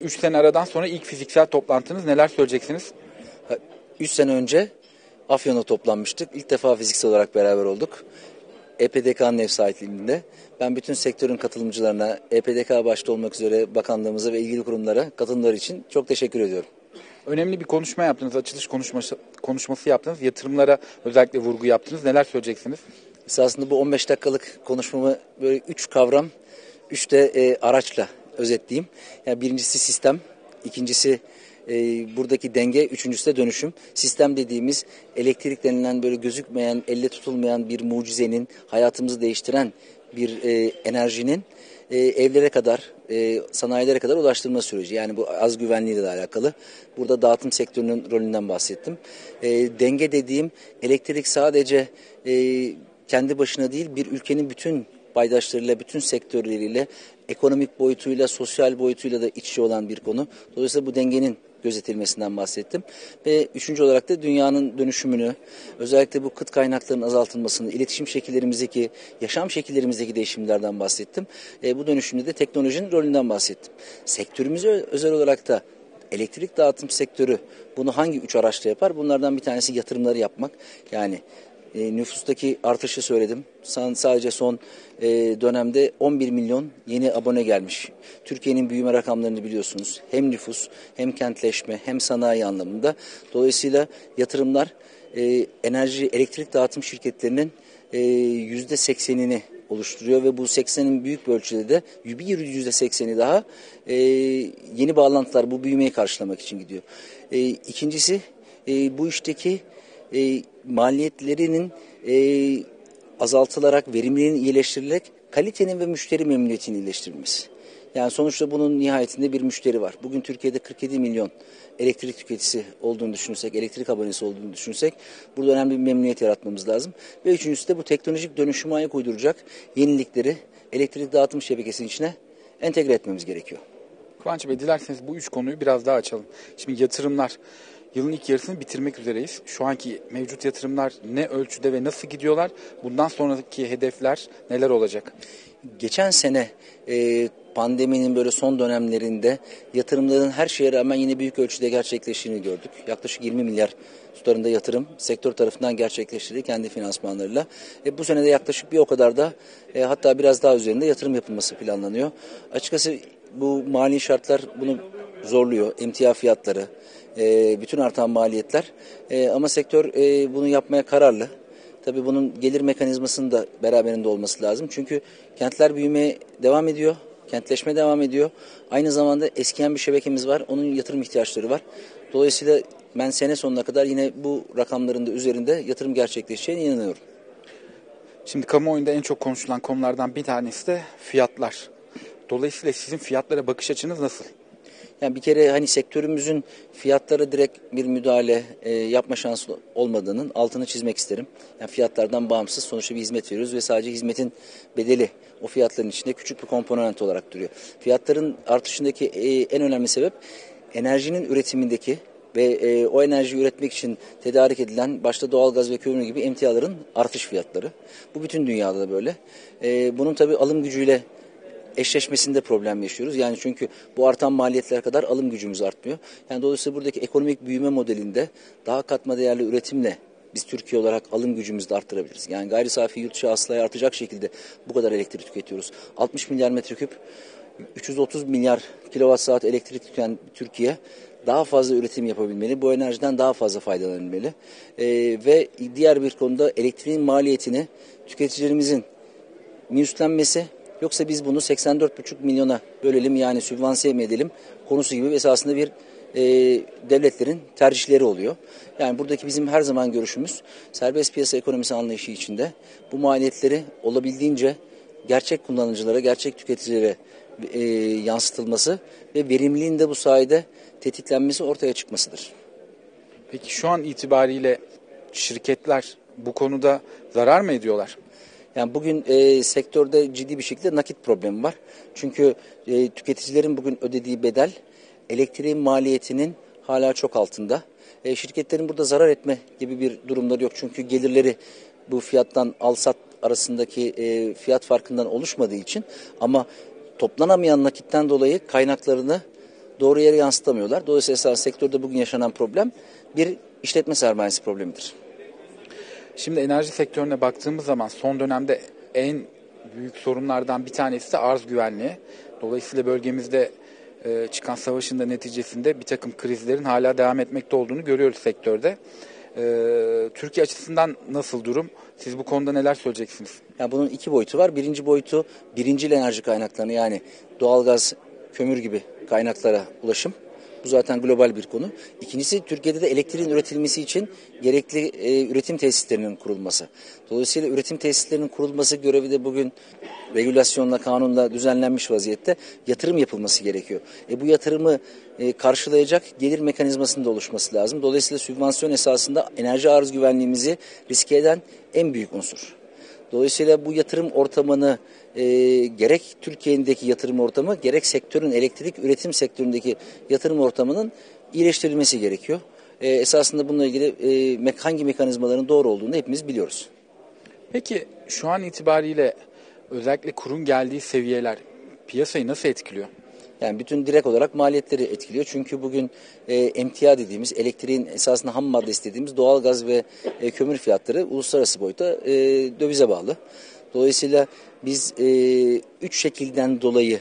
3 sene aradan sonra ilk fiziksel toplantınız neler söyleyeceksiniz? 3 sene önce Afyon'a toplanmıştık. İlk defa fiziksel olarak beraber olduk. EPDK'nın ev sahipliğinde. Ben bütün sektörün katılımcılarına, EPDK başta olmak üzere bakanlığımıza ve ilgili kurumlara katılımları için çok teşekkür ediyorum. Önemli bir konuşma yaptınız, açılış konuşması, konuşması yaptınız. Yatırımlara özellikle vurgu yaptınız. Neler söyleyeceksiniz? Esasında bu 15 dakikalık konuşmamı böyle 3 kavram, 3 de e, araçla özetleyeyim. Yani birincisi sistem, ikincisi e, buradaki denge, üçüncüsü de dönüşüm. Sistem dediğimiz elektrik denilen böyle gözükmeyen, elle tutulmayan bir mucizenin, hayatımızı değiştiren bir e, enerjinin e, evlere kadar, e, sanayilere kadar ulaştırma süreci. Yani bu az güvenliğiyle de alakalı. Burada dağıtım sektörünün rolünden bahsettim. E, denge dediğim elektrik sadece e, kendi başına değil bir ülkenin bütün paydaşlarıyla, bütün sektörleriyle, ekonomik boyutuyla, sosyal boyutuyla da iç içe olan bir konu. Dolayısıyla bu dengenin gözetilmesinden bahsettim. Ve üçüncü olarak da dünyanın dönüşümünü, özellikle bu kıt kaynakların azaltılmasını, iletişim şekillerimizdeki, yaşam şekillerimizdeki değişimlerden bahsettim. E, bu dönüşümde de teknolojinin rolünden bahsettim. Sektörümüze özel olarak da elektrik dağıtım sektörü bunu hangi üç araçla yapar? Bunlardan bir tanesi yatırımları yapmak. Yani e, nüfustaki artışı söyledim. Sadece son e, dönemde 11 milyon yeni abone gelmiş. Türkiye'nin büyüme rakamlarını biliyorsunuz. Hem nüfus hem kentleşme hem sanayi anlamında. Dolayısıyla yatırımlar e, enerji elektrik dağıtım şirketlerinin e, yüzde 80'ini oluşturuyor ve bu 80'in büyük bir ölçüde de bir yüzde 80'i daha e, yeni bağlantılar bu büyümeyi karşılamak için gidiyor. E, ikincisi e, bu işteki e, maliyetlerinin e, azaltılarak, verimliliğinin iyileştirilerek kalitenin ve müşteri memnuniyetinin iyileştirilmesi. Yani sonuçta bunun nihayetinde bir müşteri var. Bugün Türkiye'de 47 milyon elektrik tüketicisi olduğunu düşünürsek, elektrik abonesi olduğunu düşünürsek burada önemli bir memnuniyet yaratmamız lazım. Ve üçüncüsü de bu teknolojik dönüşüme ayak uyduracak yenilikleri elektrik dağıtım şebekesinin içine entegre etmemiz gerekiyor. Kıvanç Bey dilerseniz bu üç konuyu biraz daha açalım. Şimdi yatırımlar, Yılın ilk yarısını bitirmek üzereyiz. Şu anki mevcut yatırımlar ne ölçüde ve nasıl gidiyorlar? Bundan sonraki hedefler neler olacak? Geçen sene e, pandeminin böyle son dönemlerinde yatırımların her şeye rağmen yine büyük ölçüde gerçekleştiğini gördük. Yaklaşık 20 milyar tutarında yatırım sektör tarafından gerçekleştirildi kendi finansmanlarıyla. E, bu sene de yaklaşık bir o kadar da e, hatta biraz daha üzerinde yatırım yapılması planlanıyor. Açıkçası bu mali şartlar bunu zorluyor. Emtia fiyatları, e, bütün artan maliyetler. E, ama sektör e, bunu yapmaya kararlı. Tabii bunun gelir mekanizmasının da beraberinde olması lazım. Çünkü kentler büyümeye devam ediyor. Kentleşme devam ediyor. Aynı zamanda eskiyen bir şebekemiz var. Onun yatırım ihtiyaçları var. Dolayısıyla ben sene sonuna kadar yine bu rakamların da üzerinde yatırım gerçekleşeceğine inanıyorum. Şimdi kamuoyunda en çok konuşulan konulardan bir tanesi de fiyatlar. Dolayısıyla sizin fiyatlara bakış açınız nasıl? Yani bir kere hani sektörümüzün fiyatlara direkt bir müdahale e, yapma şansı olmadığının altını çizmek isterim. Yani fiyatlardan bağımsız sonuçta bir hizmet veriyoruz ve sadece hizmetin bedeli o fiyatların içinde küçük bir komponent olarak duruyor. Fiyatların artışındaki e, en önemli sebep enerjinin üretimindeki ve e, o enerjiyi üretmek için tedarik edilen başta doğalgaz ve kömür gibi emtiaların artış fiyatları. Bu bütün dünyada da böyle. E, bunun tabi alım gücüyle eşleşmesinde problem yaşıyoruz. Yani çünkü bu artan maliyetler kadar alım gücümüz artmıyor. Yani dolayısıyla buradaki ekonomik büyüme modelinde daha katma değerli üretimle biz Türkiye olarak alım gücümüzü de arttırabiliriz. Yani gayri safi yurt dışı hasılaya artacak şekilde bu kadar elektrik tüketiyoruz. 60 milyar metreküp 330 milyar kilowatt saat elektrik tüketen Türkiye daha fazla üretim yapabilmeli. Bu enerjiden daha fazla faydalanabilmeli. Ee, ve diğer bir konuda elektriğin maliyetini tüketicilerimizin üstlenmesi Yoksa biz bunu 84,5 milyona bölelim yani sübvanse mi edelim konusu gibi esasında bir e, devletlerin tercihleri oluyor. Yani buradaki bizim her zaman görüşümüz serbest piyasa ekonomisi anlayışı içinde bu maliyetleri olabildiğince gerçek kullanıcılara, gerçek tüketicilere e, yansıtılması ve verimliliğin de bu sayede tetiklenmesi ortaya çıkmasıdır. Peki şu an itibariyle şirketler bu konuda zarar mı ediyorlar? Yani bugün e, sektörde ciddi bir şekilde nakit problemi var. Çünkü e, tüketicilerin bugün ödediği bedel elektriğin maliyetinin hala çok altında. E, şirketlerin burada zarar etme gibi bir durumları yok. Çünkü gelirleri bu fiyattan al-sat arasındaki e, fiyat farkından oluşmadığı için ama toplanamayan nakitten dolayı kaynaklarını doğru yere yansıtamıyorlar. Dolayısıyla sektörde bugün yaşanan problem bir işletme sermayesi problemidir. Şimdi enerji sektörüne baktığımız zaman son dönemde en büyük sorunlardan bir tanesi de arz güvenliği. Dolayısıyla bölgemizde e, çıkan savaşın da neticesinde bir takım krizlerin hala devam etmekte olduğunu görüyoruz sektörde. E, Türkiye açısından nasıl durum? Siz bu konuda neler söyleyeceksiniz? Yani bunun iki boyutu var. Birinci boyutu birincil enerji kaynaklarını yani doğalgaz, kömür gibi kaynaklara ulaşım. Bu zaten global bir konu. İkincisi Türkiye'de de elektriğin üretilmesi için gerekli e, üretim tesislerinin kurulması. Dolayısıyla üretim tesislerinin kurulması görevi de bugün regülasyonla, kanunla düzenlenmiş vaziyette yatırım yapılması gerekiyor. E, bu yatırımı e, karşılayacak gelir mekanizmasının da oluşması lazım. Dolayısıyla sübvansiyon esasında enerji arz güvenliğimizi riske eden en büyük unsur. Dolayısıyla bu yatırım ortamını e, gerek Türkiye'deki yatırım ortamı gerek sektörün elektrik üretim sektöründeki yatırım ortamının iyileştirilmesi gerekiyor. E, esasında bununla ilgili e, hangi mekanizmaların doğru olduğunu hepimiz biliyoruz. Peki şu an itibariyle özellikle kurun geldiği seviyeler piyasayı nasıl etkiliyor? Yani bütün direkt olarak maliyetleri etkiliyor. Çünkü bugün e, emtia dediğimiz elektriğin esasında ham madde istediğimiz doğal gaz ve e, kömür fiyatları uluslararası boyuta e, dövize bağlı. Dolayısıyla biz e, üç şekilden dolayı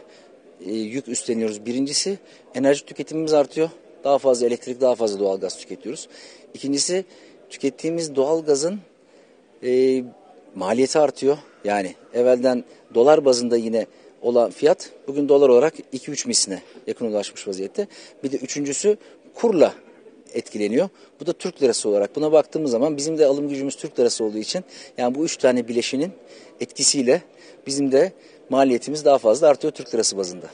e, yük üstleniyoruz. Birincisi enerji tüketimimiz artıyor. Daha fazla elektrik, daha fazla doğal gaz tüketiyoruz. İkincisi tükettiğimiz doğal gazın e, maliyeti artıyor. Yani evvelden dolar bazında yine olan fiyat bugün dolar olarak 2-3 misline yakın ulaşmış vaziyette. Bir de üçüncüsü kurla etkileniyor. Bu da Türk lirası olarak. Buna baktığımız zaman bizim de alım gücümüz Türk lirası olduğu için yani bu üç tane bileşinin etkisiyle bizim de maliyetimiz daha fazla artıyor Türk lirası bazında.